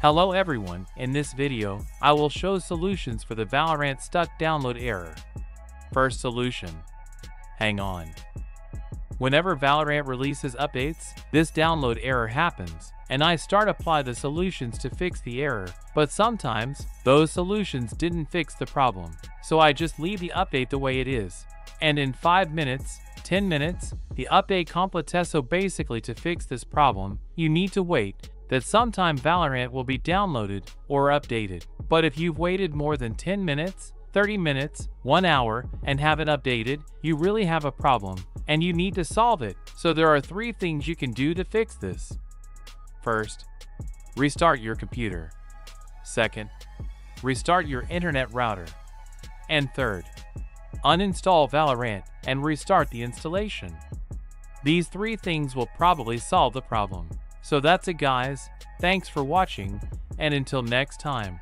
Hello everyone, in this video, I will show solutions for the Valorant stuck download error. First solution. Hang on. Whenever Valorant releases updates, this download error happens, and I start apply the solutions to fix the error, but sometimes, those solutions didn't fix the problem, so I just leave the update the way it is. And in 5 minutes, 10 minutes, the update completes so basically to fix this problem, you need to wait that sometime Valorant will be downloaded or updated. But if you've waited more than 10 minutes, 30 minutes, 1 hour, and haven't updated, you really have a problem, and you need to solve it. So there are three things you can do to fix this. First, restart your computer. Second, restart your internet router. And third, uninstall Valorant and restart the installation. These three things will probably solve the problem. So that's it guys, thanks for watching, and until next time.